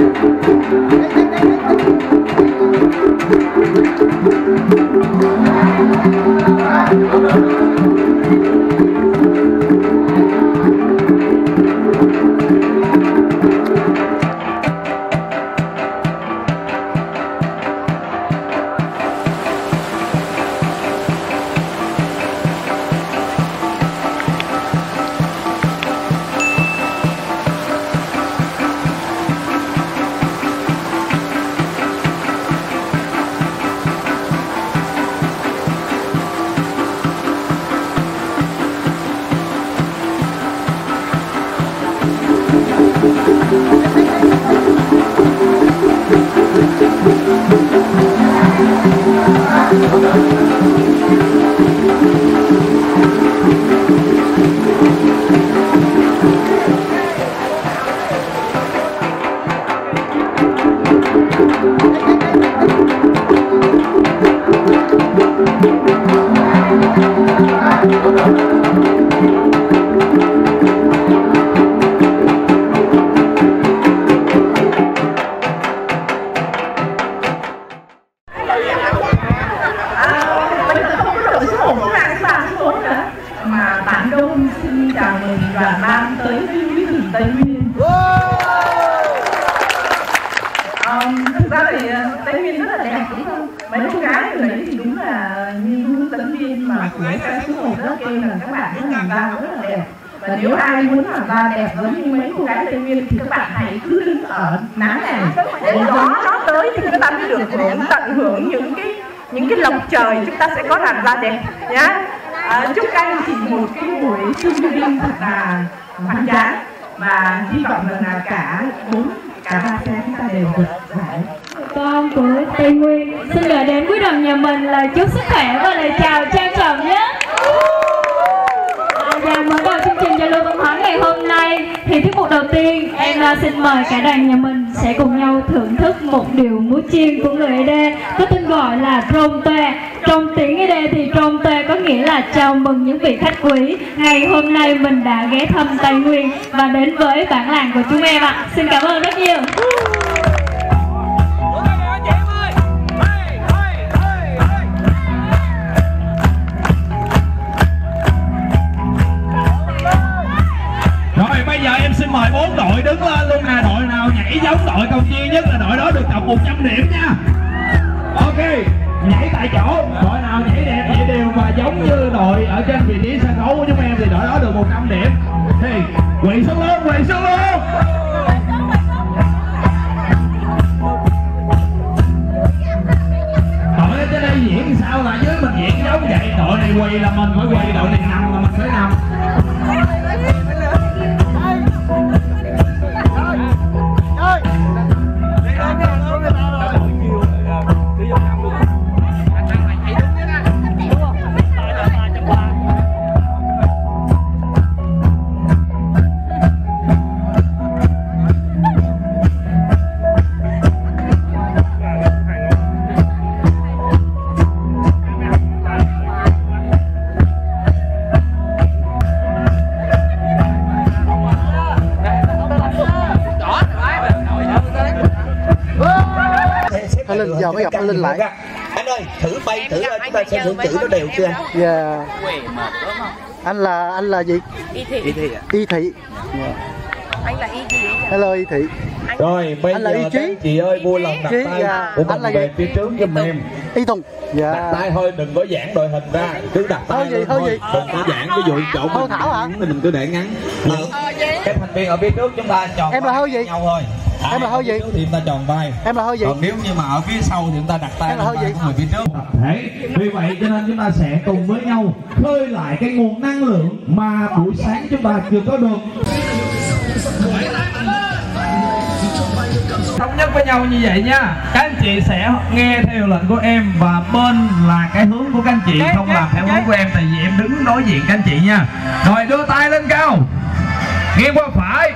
Thank you. Đông xin chào mừng đoàn ban tới với núi rừng Tây Nguyên. Um, thực ra thì ờ, Tây Nguyên rất là đẹp đúng không? Mấy cô gái ở đấy thì đúng là như hướng dẫn viên mà của xe số một đó kêu là các bạn cứ làm ra rất là đẹp. Và nếu ai muốn làm da đẹp giống như mấy cô gái Tây Nguyên thì các bạn hãy cứ đứng ở nắng này để gió nó tới thì chúng ta mới được hưởng tận hưởng những cái những cái lộc trời chúng ta sẽ có làn da đẹp nhá à, chúc các anh chị một cái buổi chung đêm thật là hoành tráng. Và hy vọng rằng là cả bốn cả ba xe chúng ta đều vượt giải con của Tây Nguyên xin gửi đến quý đồng nhà mình lời chúc sức khỏe và lời chào trang trọng nhé. Và mở đầu chương trình giao lưu văn hóa ngày hôm nay thì tiết mục đầu tiên em à, xin mời cả đoàn nhà mình sẽ cùng nhau thưởng thức một điều múa chiên của người Ede có tên gọi là trông tuê trong tiếng Ede thì trôn tê, có nghĩa là chào mừng những vị khách quý. Ngày hôm nay mình đã ghé thăm Tây Nguyên và đến với bản làng của chúng em ạ. Xin cảm ơn rất nhiều. Rồi, bây giờ em xin mời bốn đội đứng lên luôn nè. Đội nào nhảy giống đội công chi nhất là đội đó được cộng 100 điểm nha. Ok. Nhảy tại chỗ. Đội nào nhảy đẹp nhảy đều và giống như đội ở trên vị trí sân khấu của chúng em Thì đội đó được 100 điểm. Thì quỳ xuống luôn, quỳ xuống luôn. Đội ở trên đây diễn sao là dưới mình diễn giống vậy? Đội này quỳ là mình phải quỳ, Đội này nằm là mình phải nằm. Giờ mới gặp anh Linh lại. anh ơi thử bay thử coi chúng ta xem thử chữ nó đều chưa Dạ. Anh là anh là gì? y thi ạ Y thị. anh là y gì Hello Y thị. Rồi bây Anh là giờ ý chí. các chị ơi vui lòng đặt Chí, tay dạ. của Anh mình là về phía trước giùm em Y Tùng. đặt Dạ. tay thôi đừng có giãn đội hình ra cứ đặt tay Thôi gì, thôi thôi gì. đừng có giãn ví dụ chỗ Thôi mình Thảo hả? thì mình cứ để ngắn các thành viên ở phía trước chúng ta tròn Em là hơi gì? nhau thôi Em là hơi gì? Thì chúng ta tròn vai. Em là hơi gì? Còn nếu như mà ở phía sau thì chúng ta đặt tay Em là hơi vai gì? người phía trước. Tập thể vì vậy cho nên chúng ta sẽ cùng với nhau khơi lại cái nguồn năng lượng mà buổi sáng chúng ta chưa có được. Thống nhất với nhau như vậy nha. Các anh chị sẽ nghe theo lệnh của em và bên là cái hướng của các anh chị không làm theo hướng của em tại vì em đứng đối diện các anh chị nha. Rồi đưa tay lên cao. Nghiêng qua phải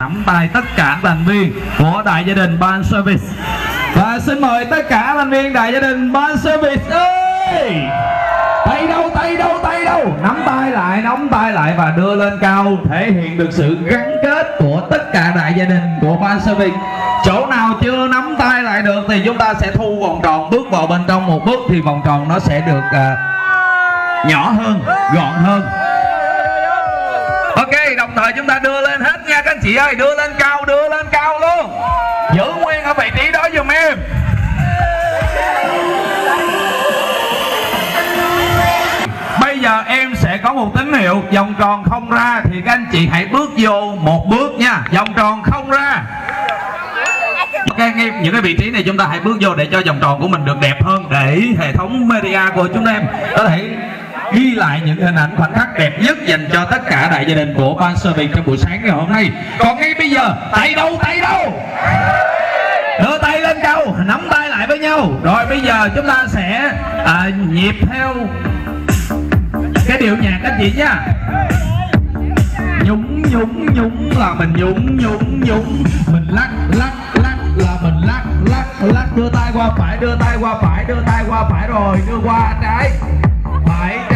nắm tay tất cả thành viên của đại gia đình ban service. Và xin mời tất cả thành viên đại gia đình ban service ơi! Tay đâu tay đâu tay đâu? Nắm tay lại nắm tay lại và đưa lên cao thể hiện được sự gắn kết của tất cả đại gia đình của ban service. Chỗ nào chưa nắm tay lại được thì chúng ta sẽ thu vòng tròn bước vào bên trong một bước thì vòng tròn nó sẽ được uh, nhỏ hơn gọn hơn. Ok đồng thời chúng ta đưa lên hết chị ơi, đưa lên cao, đưa lên cao luôn. Giữ nguyên ở vị trí đó giùm em. Bây giờ em sẽ có một tín hiệu. Vòng tròn không ra Thì các anh chị hãy bước vô một bước nha. Vòng tròn không ra. Các anh em, những cái vị trí này chúng ta hãy bước vô để cho vòng tròn của mình được đẹp hơn Để hệ thống media của chúng em có thể ghi lại những hình ảnh khoảnh khắc đẹp nhất dành cho tất cả đại gia đình của ban service trong buổi sáng ngày hôm nay. Còn ngay bây giờ tay đâu tay đâu? Đưa tay lên cao nắm tay lại với nhau. Rồi bây giờ chúng ta sẽ à, nhịp theo cái điệu nhạc anh chị nha. Nhúng nhúng nhúng là mình nhúng nhúng nhúng. Mình lắc lắc lắc là mình lắc lắc lắc. Đưa tay qua phải đưa tay qua phải đưa tay qua phải rồi đưa qua trái. Phải trái.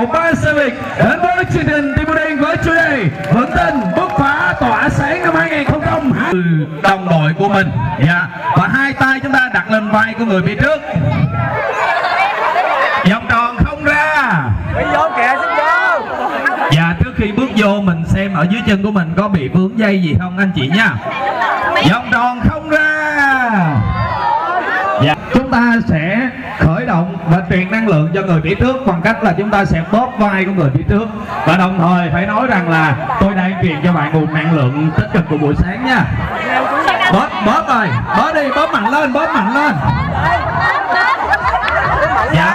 Của ban Civic đến với chương trình team building với chủ đề vững tin bứt phá tỏa sáng năm 2020 đồng đội của mình. Dạ. Và hai tay chúng ta đặt lên vai của người phía trước. Vòng tròn không ra. Đi vô kìa xin vô. Dạ trước khi bước vô mình xem ở dưới chân của mình có bị vướng dây gì không anh chị nha. Vòng tròn không ra. Dạ. Chúng ta sẽ và truyền năng lượng cho người phía trước bằng cách là chúng ta sẽ bóp vai của người phía trước và đồng thời phải nói rằng là tôi đang truyền cho bạn nguồn năng lượng tích cực của buổi sáng nha. Bóp bóp rồi. Bóp đi, bóp mạnh lên, bóp mạnh lên. Dạ.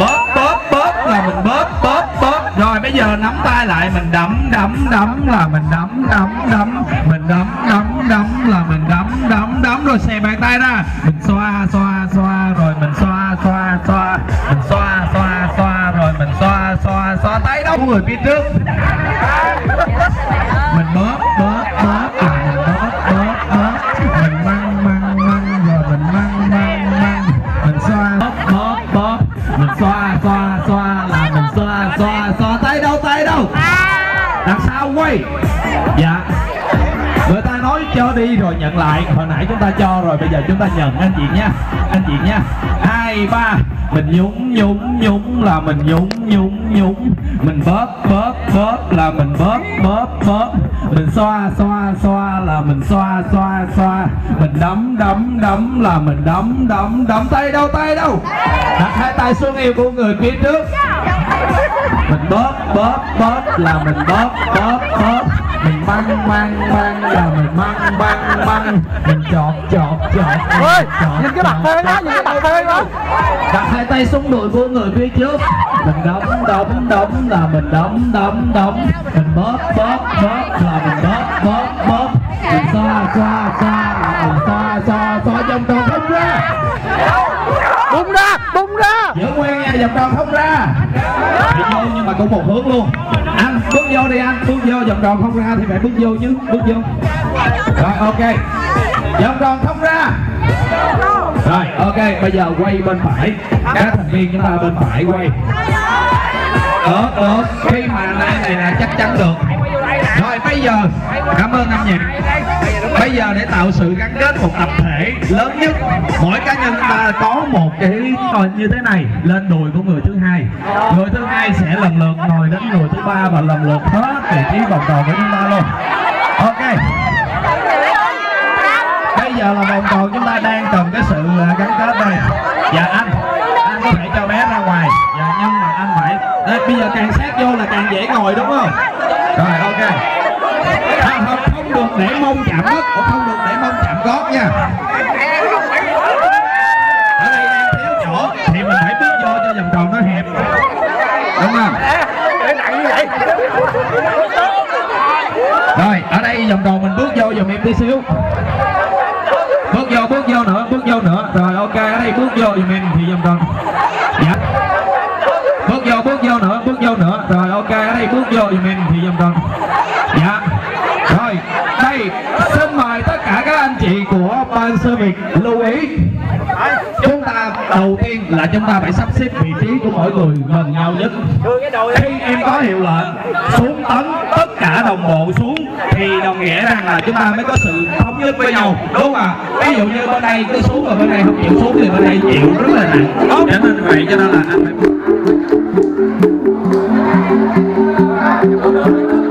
Bóp bóp bóp là mình bóp bóp bóp. Rồi bây giờ nắm tay lại, mình đấm đấm đấm là mình đấm đấm đấm. Mình đấm đấm đấm là mình đấm đấm đấm. Rồi xè bàn tay ra. Mình xoa xoa xoa, rồi mình xoa xoa xoa. Mình xoa xoa xoa rồi mình xoa xoa xoa tay đâu. Người phía trước. Mình bóp bóp bóp. Rồi mình bóp bóp bóp. Mình măng măng măng. Rồi mình măng măng măng. Mình xoa, bóp bóp bóp. Mình xoa xoa đi rồi nhận lại. Hồi nãy chúng ta cho rồi, bây giờ chúng ta nhận. Anh chị nha anh chị nha hai, ba. Mình nhúng nhúng nhúng là mình nhúng nhúng nhúng mình bóp bóp bóp là mình bóp bóp bóp. Mình xoa xoa xoa là mình xoa xoa xoa. Mình đấm đấm đấm là mình đấm đấm đấm. Tay đâu tay đâu? Đặt hai tay xuống eo của người phía trước. Mình bóp bóp bóp là mình bóp bóp bóp mình băng băng băng là mình băng băng băng mình chọt chọt chọt ơi nhìn cái mặt phê đó nhìn cái mặt phê đó đặt hai tay xuống đùi của người phía trước. Mình đấm đấm đấm là mình đấm đấm đấm. Mình bóp bóp bóp là mình bóp bóp bóp. Mình xoa xoa xoa là mình xoa xoa xoa vòng tròn không ra. Bung ra bung ra. Giữ nguyên nha vòng tròn không ra. Nhưng mà cũng một hướng luôn. Bước vô đi anh. Bước vô, vòng tròn không ra thì phải bước vô chứ. Bước vô. Rồi, ok. Vòng tròn không ra. Rồi, ok. Bây giờ quay bên phải. Các thành viên chúng ta bên phải quay. Được được khi mà này này là chắc chắn được rồi bây giờ cảm ơn anh nhạc. Bây giờ để tạo sự gắn kết một tập thể lớn nhất mỗi cá nhân ta có một cái ngồi như thế này lên đùi của người thứ hai. Người thứ hai sẽ lần lượt ngồi đến người thứ ba và lần lượt hết vị trí vòng tròn của chúng ta luôn. Ok. Bây giờ là vòng tròn chúng ta đang cần cái sự gắn kết đây. Dạ anh. Anh có thể cho bé ra ngoài. Dạ nhưng mà anh phải Đấy, bây giờ càng sát vô là càng dễ ngồi đúng không? Rồi ok. Không, không, không được để mông chạm đất không được để mông chạm gót nha. Ở đây đang thiếu chỗ thì mình phải bước vô cho vòng tròn nó hẹp. Đúng không? Để như vậy rồi ở đây vòng tròn mình bước vô dùm em tí xíu. Bước vô bước vô nữa bước vô nữa. Rồi ok ở đây bước vô dùm em thì vòng tròn. Dạ. Vô giùm em thì vòng con dạ. Rồi, đây, xin mời tất cả các anh chị của ban sơ việt lưu ý. Chúng ta đầu tiên là chúng ta phải sắp xếp vị trí của mỗi người gần nhau nhất. Khi em có hiệu lệnh xuống tấn tất cả đồng bộ xuống, thì đồng nghĩa rằng là chúng ta mới có sự thống nhất với nhau. Đúng không ạ? Ví dụ như bên đây cứ xuống và bên đây không chịu xuống thì bên đây chịu rất là nặng. Cho nên vậy cho nên là anh phải Thank.